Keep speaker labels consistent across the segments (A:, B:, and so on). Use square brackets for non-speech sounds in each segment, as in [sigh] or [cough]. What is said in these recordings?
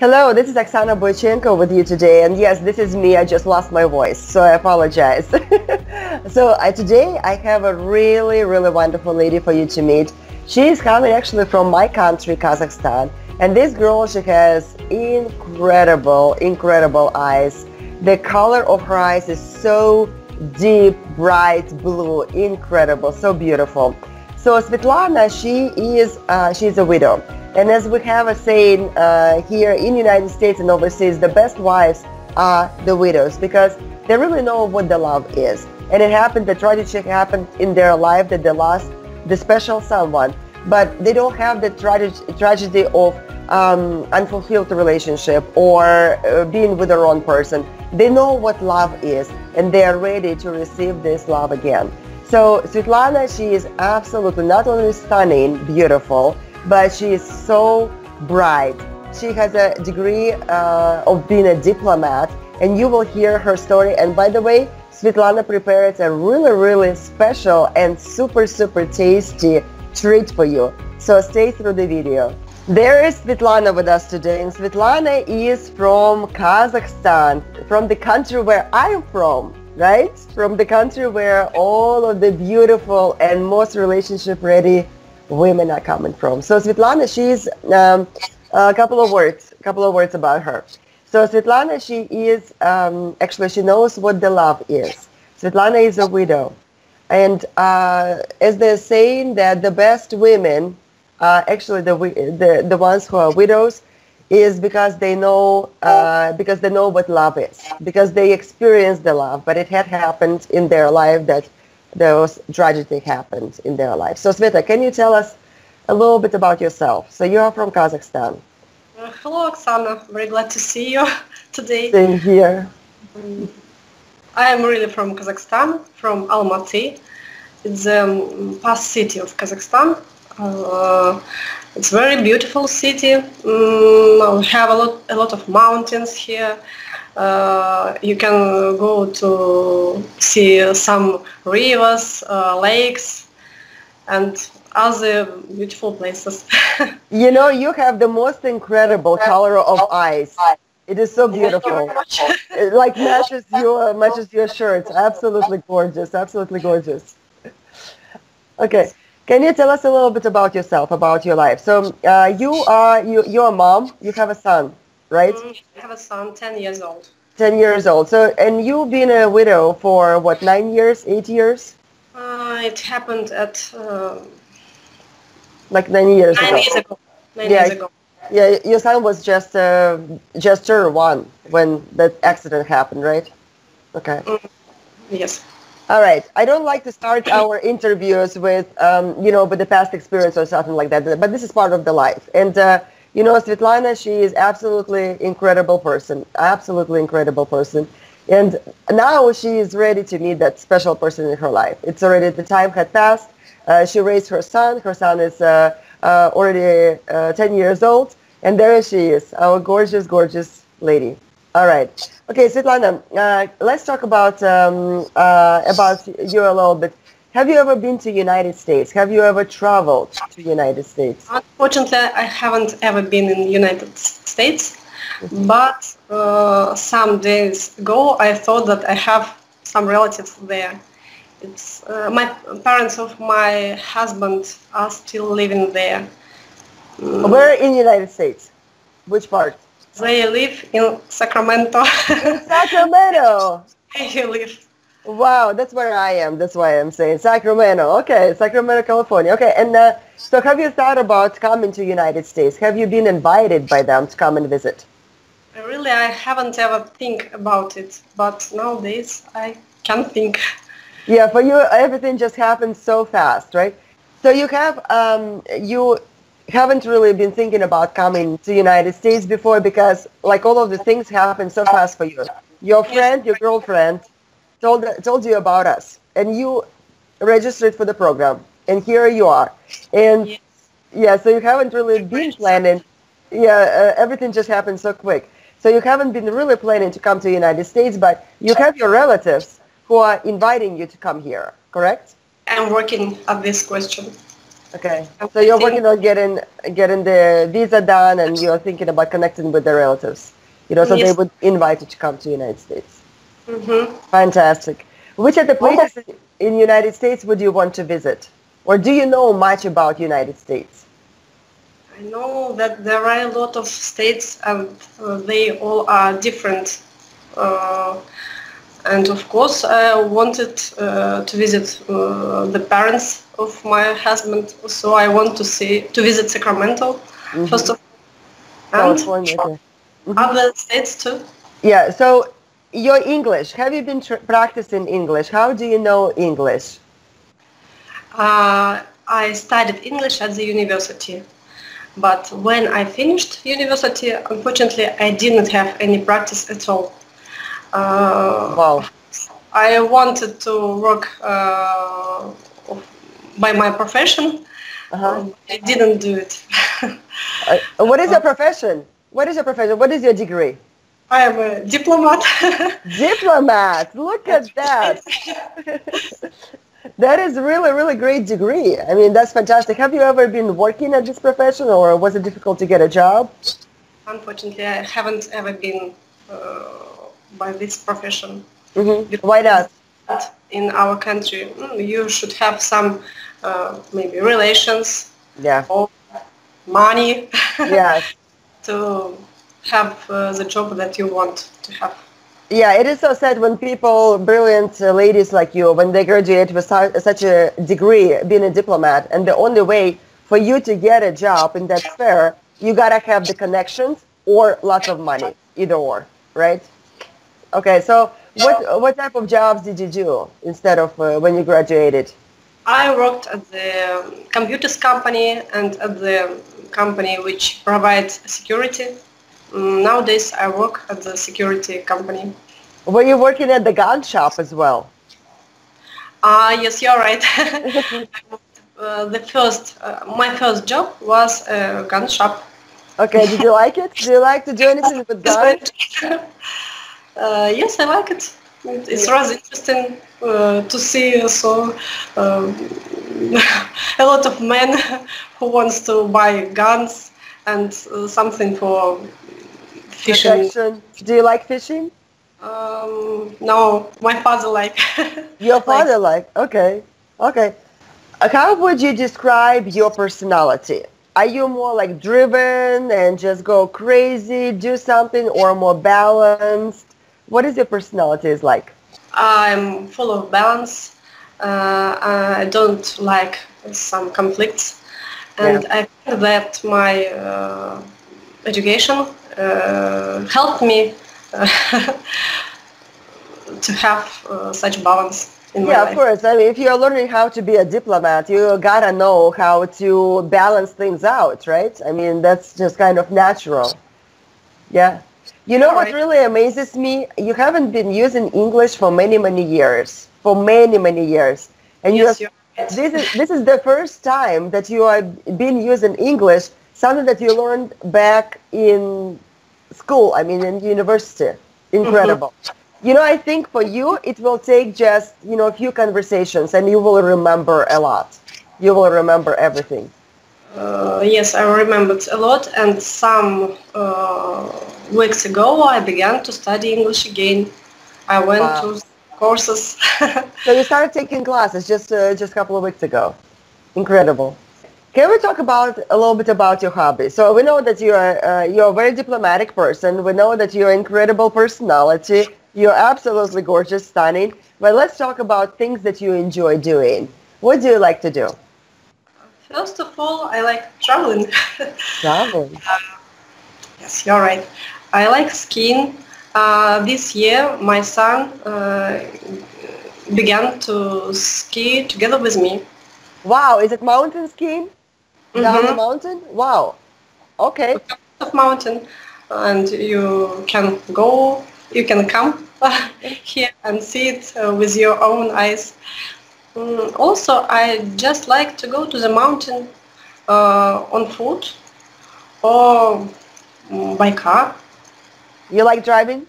A: Hello, this is Oksana Boichenko with you today. And yes, this is me. I just lost my voice, so I apologize. [laughs] so uh, today I have a really, really wonderful lady for you to meet. She is coming actually from my country, Kazakhstan. And this girl, she has incredible, incredible eyes. The color of her eyes is so deep, bright blue, incredible, so beautiful. So Svetlana, she is, uh, she's a widow. And as we have a saying uh, here in the United States and overseas, the best wives are the widows because they really know what the love is. And it happened, the tragedy happened in their life that they lost the special someone, but they don't have the tra- tragedy of um, unfulfilled relationship or uh, being with the wrong person. They know what love is and they are ready to receive this love again. So Svetlana, she is absolutely not only stunning, beautiful, but she is so bright. She has a degree uh, of being a diplomat, and you will hear her story. And by the way, Svetlana prepared a really, really special and super, super tasty treat for you. So stay through the video. There is Svetlana with us today, and Svetlana is from Kazakhstan, from the country where I'm from, right? From the country where all of the beautiful and most relationship-ready women are coming from. So Svetlana, she's um, a couple of words, a couple of words about her. So Svetlana, she is um, actually she knows what the love is. Svetlana is a widow, and uh, as they're saying that the best women are actually the the the ones who are widows is because they know uh, because they know what love is because they experience the love, but it had happened in their life that those tragedy happened in their life. So Sveta, can you tell us a little bit about yourself? So you are from Kazakhstan.
B: Uh, hello, Oksana. Very glad to see you [laughs] today.
A: Same here.
B: Um, I am really from Kazakhstan, from Almaty. It's the um, past city of Kazakhstan. Uh, it's a very beautiful city. Um, we have a lot, a lot of mountains here. Uh, you can go to see some rivers, uh, lakes, and other beautiful places. [laughs]
A: you know, you have the most incredible color of eyes. It is so beautiful. it like matches your matches your shirts. Absolutely gorgeous. Absolutely gorgeous. Okay. Can you tell us a little bit about yourself, about your life? So uh, you are you you're a mom. You have a son right? Mm,
B: I have a son, 10 years old.
A: 10 years old. So, and you've been a widow for what, nine years, eight years?
B: Uh, it happened at... Uh,
A: like nine years
B: nine
A: ago.
B: Years ago. Nine yeah, years ago.
A: Yeah, your son was just uh, just turned one when that accident happened, right? Okay. Mm,
B: yes.
A: All right. I don't like to start our interviews with, um, you know, with the past experience or something like that, but this is part of the life. And uh, you know, Svetlana, she is absolutely incredible person, absolutely incredible person. And now she is ready to meet that special person in her life. It's already, the time had passed. Uh, she raised her son. Her son is uh, uh, already uh, 10 years old. And there she is, our gorgeous, gorgeous lady. All right. Okay, Svetlana, uh, let's talk about, um, uh, about you a little bit. Have you ever been to United States? Have you ever traveled to United States?
B: Unfortunately, I haven't ever been in United States, mm-hmm. but uh, some days ago I thought that I have some relatives there. It's uh, my parents of my husband are still living there.
A: Mm. Where in the United States? Which part?
B: They live in Sacramento.
A: In Sacramento. [laughs]
B: they live
A: Wow, that's where I am. That's why I'm saying Sacramento. Okay, Sacramento, California. Okay, and uh, so have you thought about coming to United States? Have you been invited by them to come and visit?
B: Really, I haven't ever think about it, but nowadays I can think.
A: Yeah, for you, everything just happens so fast, right? So you have um, you haven't really been thinking about coming to United States before because like all of the things happen so fast for you. Your friend, your girlfriend, told told you about us, and you registered for the program, and here you are, and yes. yeah, so you haven't really been planning. Yeah, uh, everything just happened so quick. So you haven't been really planning to come to the United States, but you have your relatives who are inviting you to come here, correct?
B: I'm working on this question.
A: Okay. So you're working on getting getting the visa done, and you're thinking about connecting with the relatives. You know, so
B: Yes.
A: they would invite you to come to the United States.
B: Hmm
A: Fantastic. Which are the places in United States would you want to visit, or do you know much about United States?
B: I know that there are a lot of states and uh, they all are different. Uh, and of course, I wanted uh, to visit uh, the parents of my husband, so I want to see to visit Sacramento first of all, and
A: California. Okay.
B: other states too.
A: Yeah. So your English. Have you been tr- practicing English? How do you know English?
B: Uh, I studied English at the university, but when I finished university, unfortunately, I didn't have any practice at all. Uh,
A: Wow.
B: I wanted to work uh, by my profession.
A: Uh-huh.
B: Um, I didn't do it. [laughs]
A: Uh, what is your profession? What is your profession? What is your degree?
B: I am a diplomat. [laughs]
A: Diplomat. Look at [laughs] that. that is really, really great degree. I mean, that's fantastic. Have you ever been working at this profession, or was it difficult to get a job?
B: Unfortunately, I haven't ever been uh, by this profession.
A: hmm Why not?
B: In our country, mm, you should have some uh, maybe relations
A: Yeah.
B: or money [laughs]
A: Yes.
B: to have uh, the job that you want to have.
A: Yeah, it is so sad when people, brilliant uh, ladies like you, when they graduate with such a degree, being a diplomat, and the only way for you to get a job in that sphere, you gotta have the connections or lots of money, either or, right? Okay, so what what type of jobs did you do instead of uh, when you graduated?
B: I worked at the computers company and at the company which provides security. Nowadays, I work at the security company.
A: Were you working at the gun shop as well?
B: Ah, yes, you're right. [laughs] uh, the first, uh, my first job was a gun shop.
A: Okay, did you like it? Do you like to do anything with [laughs] guns? [laughs]
B: uh, yes, I like it. It- It's rather interesting uh, to see also um, a lot of men who wants to buy guns and uh, something for fishing.
A: Protection. Do you like fishing?
B: Um, no, my father like. [laughs]
A: Your father like, okay, okay. Uh, How would you describe your personality? Are you more like driven and just go crazy, do something, or more balanced? What is your personality is like?
B: I'm full of balance. Uh, I don't like some conflicts, and I think that my uh, education helped me uh, [laughs] to have uh, such balance in my
A: Yeah,
B: life.
A: of course. I mean, if you're learning how to be a diplomat, you gotta know how to balance things out, right? I mean, that's just kind of natural. Yeah. You know what
B: Alright.
A: really amazes me? You haven't been using English for many, many years. For many, many years. And
B: Yes,
A: you
B: right.
A: this is this is the first time that you are been using English, something that you learned back in school, I mean in university. Incredible. You know, I think for you it will take just, you know, a few conversations and you will remember a lot. You will remember everything.
B: Uh, yes, I remembered a lot, and some uh, weeks ago I began to study English again. I went
A: Wow.
B: to courses. [laughs]
A: So you started taking classes just uh, just a couple of weeks ago. Incredible. Can we talk about a little bit about your hobby? So we know that you are uh, you're a very diplomatic person. We know that you're an incredible personality. You're absolutely gorgeous, stunning. But let's talk about things that you enjoy doing. What do you like to do?
B: First of all, I like traveling. [laughs]
A: Traveling.
B: yes, you're right. I like skiing. Uh, this year, my son uh, began to ski together with me.
A: Wow, is it mountain skiing? Down the
B: Mhm.
A: mountain? Wow. Okay.
B: of mountain and you can go you can come [laughs] here and see it uh, with your own eyes Mm, also i just like to go to the mountain uh, on foot or by car
A: You like driving?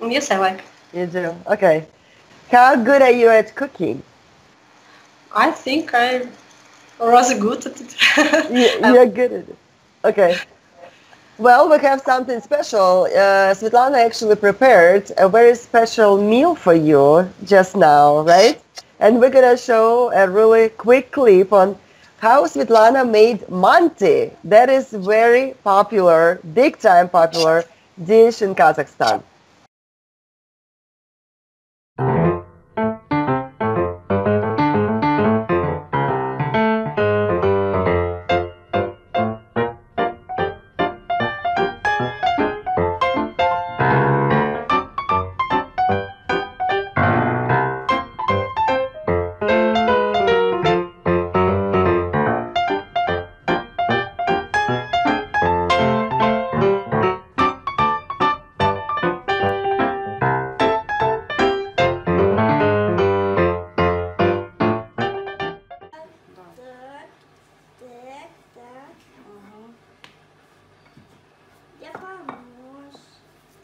B: Yes i like
A: You do. Okay. How good are you at cooking?
B: i think i rather good at it.
A: you, you're good at it. Okay. Well, we have something special. Uh, Svetlana actually prepared a very special meal for you just now, right? And we're going to show a really quick clip on how Svetlana made manti. That is very popular, big time popular dish in Kazakhstan.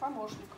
A: помощник.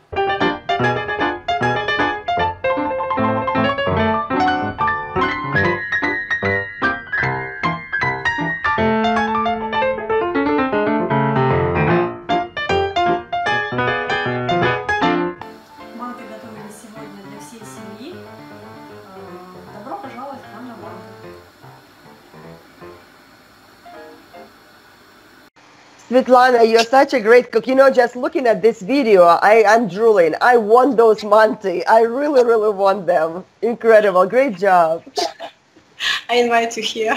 A: Svetlana, you're such a great cook. You know, just looking at this video, I, I'm drooling. I want those manti. I really, really want them. Incredible. Great job. [laughs]
B: I invite you here.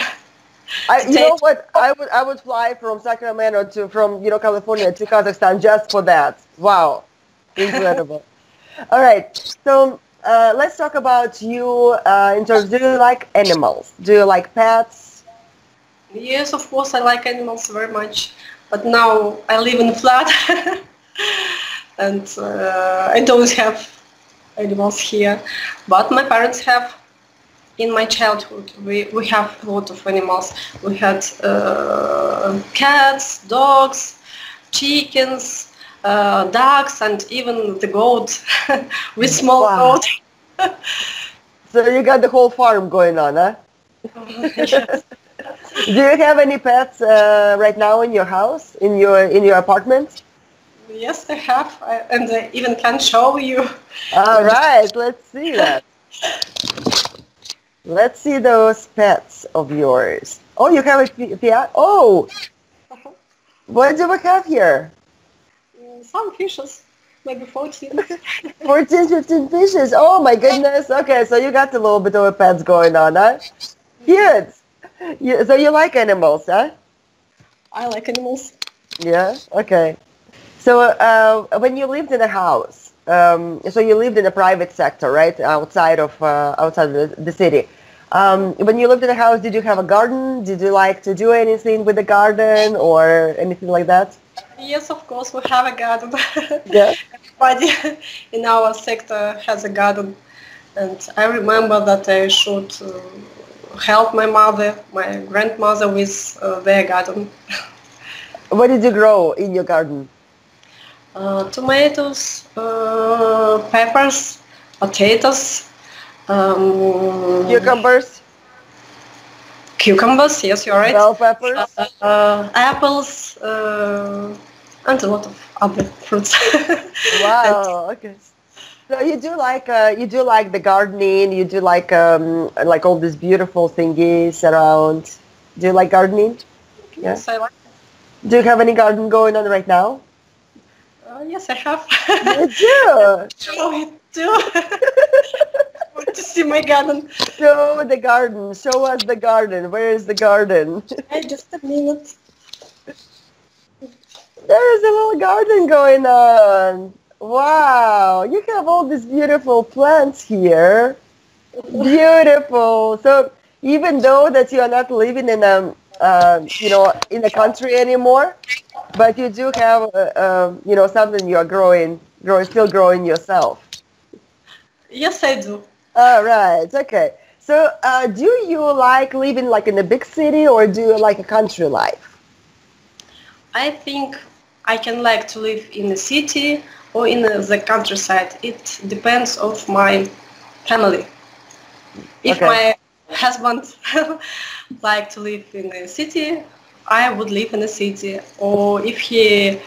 A: I, you know what? I would I would fly from Sacramento to from you know California to Kazakhstan just for that. Wow, incredible. [laughs] All right, so uh, let's talk about you uh, in terms. Do you like animals? Do you like pets?
B: Yes, of course, I like animals very much but now I live in a flat [laughs] and uh, I don't have animals here. But my parents have. In my childhood, we, we have a lot of animals. We had uh, cats, dogs, chickens, uh, ducks, and even the goat [laughs] with small wow. goat. [laughs]
A: so you got the whole farm going on, huh? yes. Do you have any pets uh, right now in your house, in your in your apartment?
B: Yes, I have, I, and I even can show you.
A: All right, let's see that. [laughs] Let's see those pets of yours. Oh, you have a piano. Oh, uh-huh. what do we have here?
B: Mm, some fishes, maybe 14. [laughs]
A: 14, 15 fishes. Oh my goodness. Okay, so you got a little bit of a pets going on, huh? Cute. [laughs] You, so you like animals, huh?
B: I like animals.
A: Yeah. Okay. So uh, when you lived in a house, um, so you lived in a private sector, right, outside of uh, outside of the, the city. Um, when you lived in a house, did you have a garden? Did you like to do anything with the garden or anything like that?
B: Yes, of course, we have a garden. [laughs]
A: Yeah.
B: Everybody [laughs] in our sector has a garden, and I remember that I should. Uh, help my mother, my grandmother with uh, their garden. [laughs]
A: what did you grow in your garden?
B: Uh, tomatoes, uh, peppers, potatoes, um,
A: cucumbers.
B: Cucumbers, yes, you're right.
A: Bell peppers.
B: Uh, uh, apples, uh, and a lot of other fruits. [laughs]
A: wow. okay. So you do like uh, you do like the gardening. You do like um, like all these beautiful thingies around. Do you like gardening?
B: Yes, I like.
A: Do you have any garden going on right now?
B: Uh, yes, I have.
A: You [laughs] do.
B: oh, I do. [laughs] want to see my garden.
A: Show the garden. Show us the garden. Where is the garden?
B: Hey, just a minute.
A: There is a little garden going on. Wow, you have all these beautiful plants here. Beautiful. So even though that you are not living in a, uh, you know, in a country anymore, but you do have, uh, uh, you know, something you are growing, growing, still growing yourself.
B: Yes, I do.
A: All right. Okay. So, uh, do you like living like in a big city, or do you like a country life?
B: I think I can like to live in a city or in the countryside. It depends of my family. If okay. my husband [laughs] like to live in a city, I would live in a city. Or if he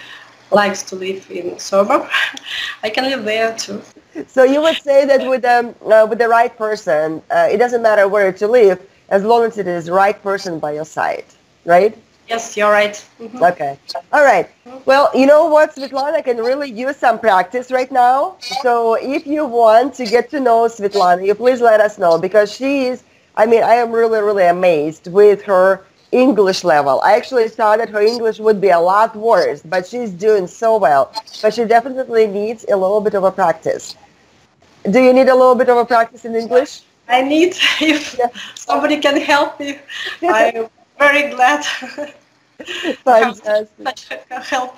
B: likes to live in suburb, [laughs] I can live there too.
A: So you would say that with um, uh, with the right person, uh, it doesn't matter where to live as long as it is the right person by your side, right?
B: Yes, you're right. Mm-hmm.
A: Okay. All right. Well, you know what, Svetlana can really use some practice right now. So if you want to get to know Svetlana, you please let us know because she is, I mean, I am really, really amazed with her English level. I actually thought that her English would be a lot worse, but she's doing so well. But she definitely needs a little bit of a practice. Do you need a little bit of a practice in English?
B: I need [laughs] if yeah. somebody can help me. I'm [laughs] very glad. [laughs]
A: Fantastic.
B: Help.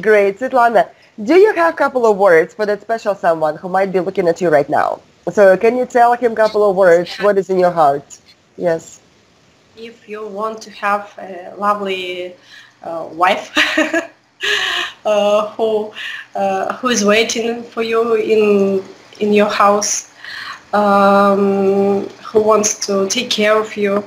A: Great. Svetlana, do you have a couple of words for that special someone who might be looking at you right now? So can you tell him a couple of words? What is in your heart? Yes.
B: If you want to have a lovely uh, wife [laughs] uh, who uh, who is waiting for you in in your house, um, who wants to take care of you,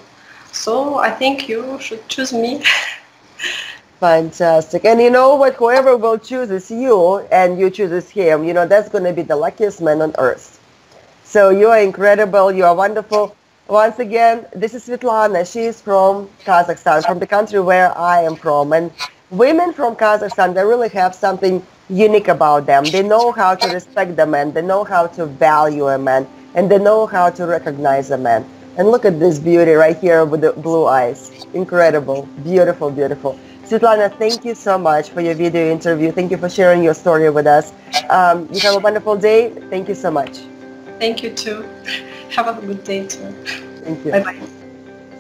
B: so I think you should choose me. [laughs]
A: Fantastic. And you know what? Whoever will choose is you and you choose him, you know, that's going to be the luckiest man on earth. So you are incredible. You are wonderful. Once again, this is Svetlana. She is from Kazakhstan, from the country where I am from. And women from Kazakhstan, they really have something unique about them. They know how to respect the man. They know how to value a man. And they know how to recognize a man. And look at this beauty right here with the blue eyes. Incredible. Beautiful, beautiful. Svetlana, thank you so much for your video interview. Thank you for sharing your story with us. Um, you have a wonderful day. Thank you so much.
B: Thank you too. Have a good day too.
A: Thank you.
B: Bye-bye.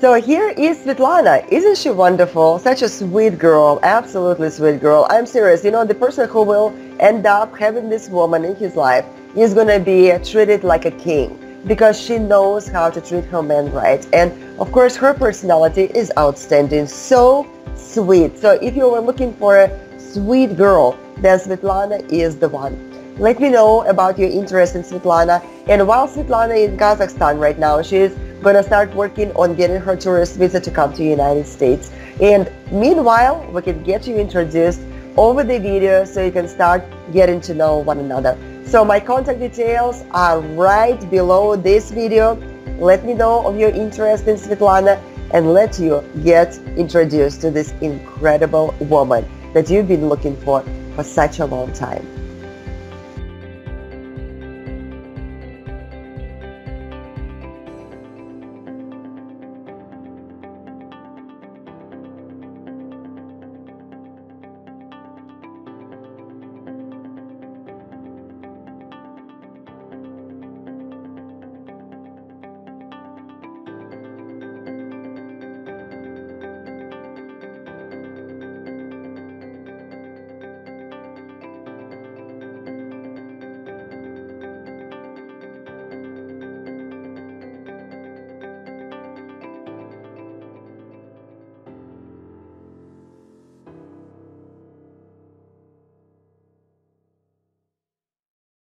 A: So here is Svetlana. Isn't she wonderful? Such a sweet girl. Absolutely sweet girl. I'm serious. You know, the person who will end up having this woman in his life is going to be treated like a king because she knows how to treat her men right. And of course, her personality is outstanding, so sweet. So if you were looking for a sweet girl, then Svetlana is the one. Let me know about your interest in Svetlana. And while Svetlana is in Kazakhstan right now, she's going to start working on getting her tourist visa to come to the United States. And meanwhile, we can get you introduced over the video so you can start getting to know one another. So my contact details are right below this video. Let me know of your interest in Svetlana and let you get introduced to this incredible woman that you've been looking for for such a long time.